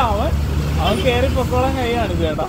ആവൻ അവൻ കയറി പൊക്കോളം കഴിയാണ് ചേട്ടാ